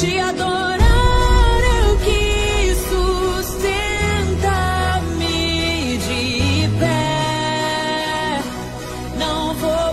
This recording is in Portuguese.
te adorar eu quis sustentar me de pé. Não vou